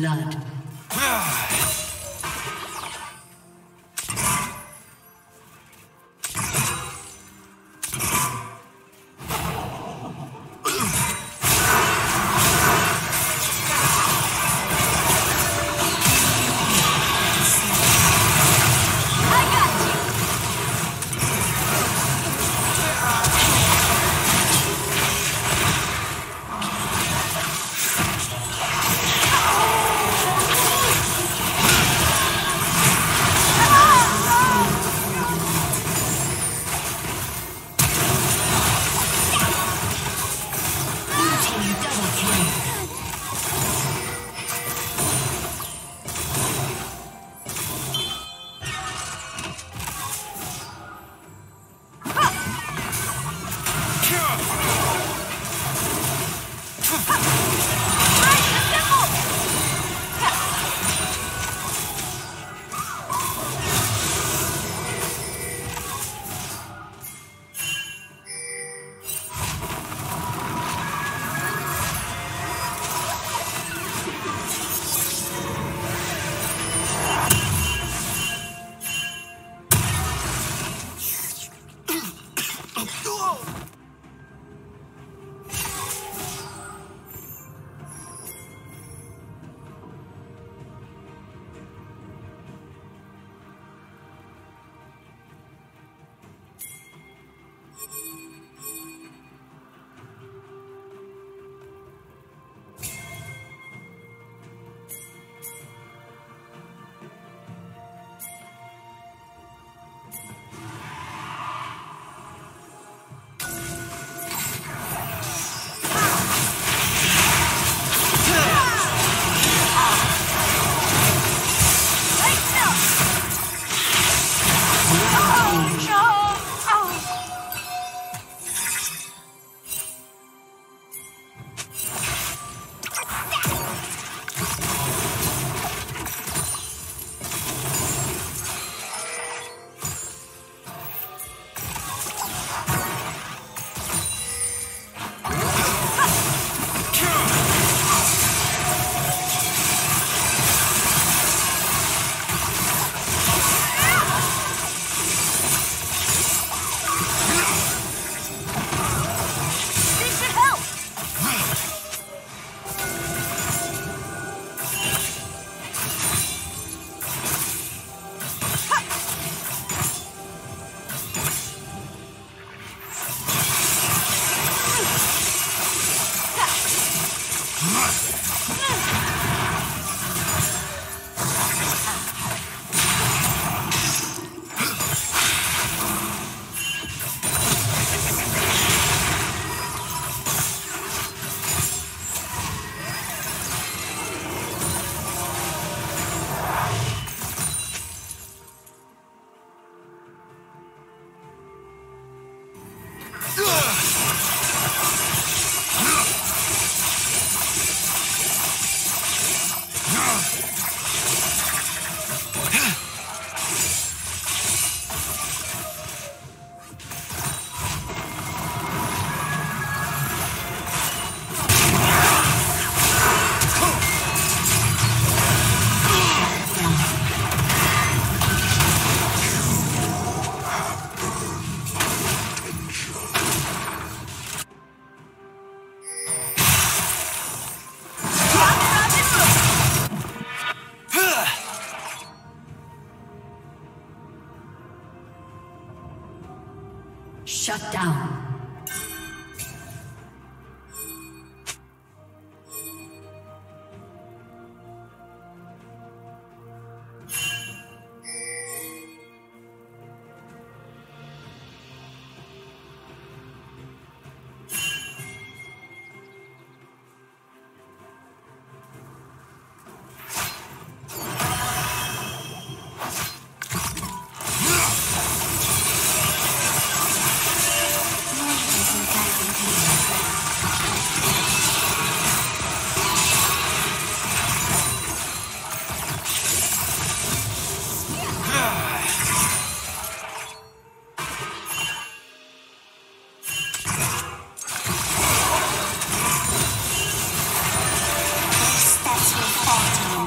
Blood.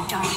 don't.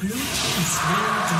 Blue team slain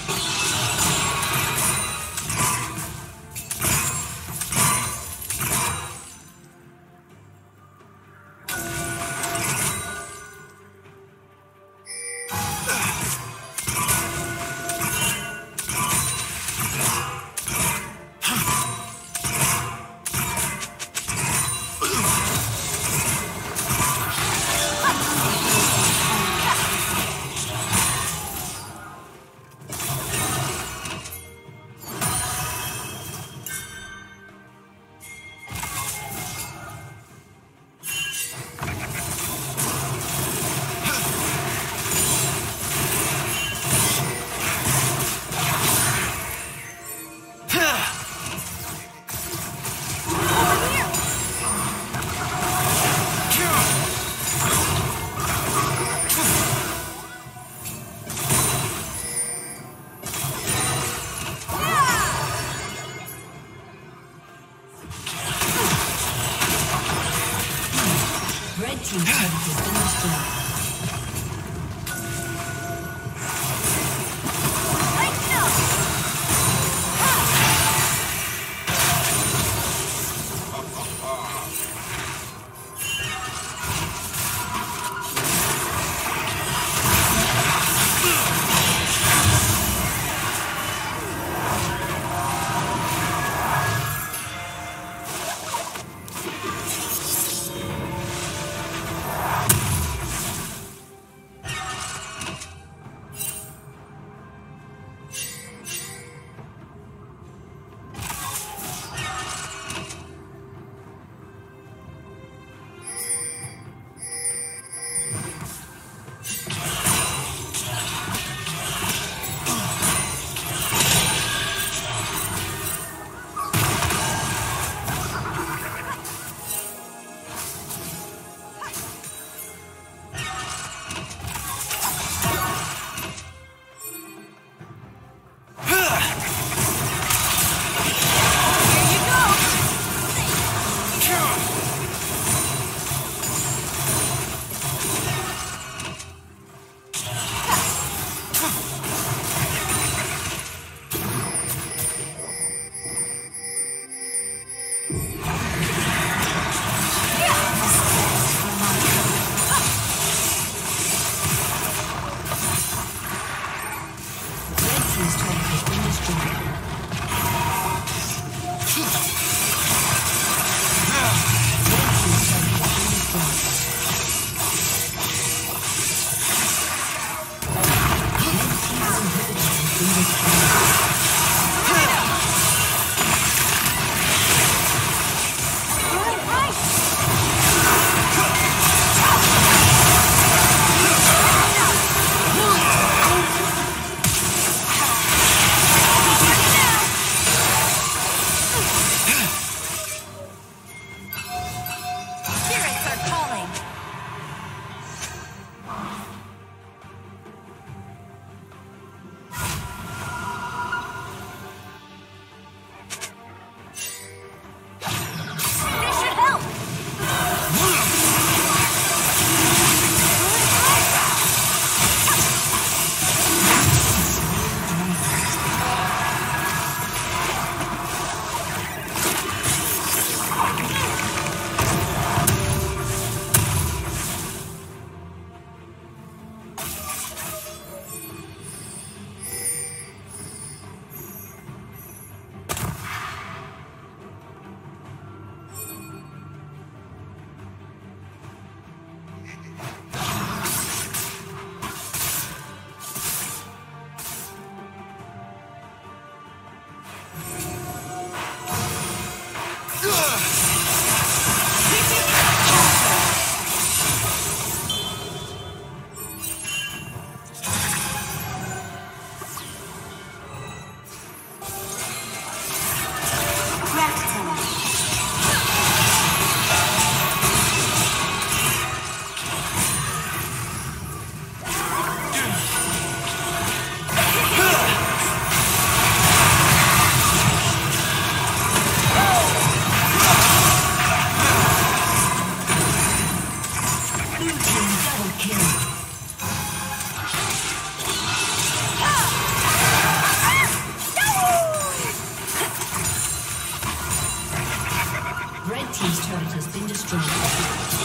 Been destroyed.